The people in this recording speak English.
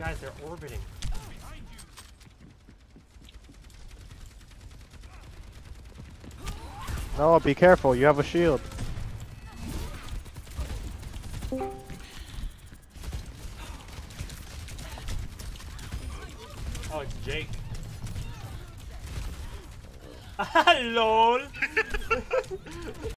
Guys, they're orbiting. No, be careful. You have a shield. Oh, it's Jake. LOL!